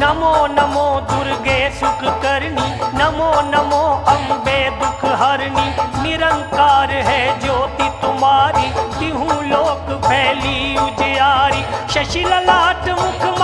नमो नमो दुर्गे सुख करनी नमो नमो अम्बे दुख हरनी निरंकार है ज्योति तुम्हारी, तिहू लोक फैली उजियारी। शशि ललाट मुख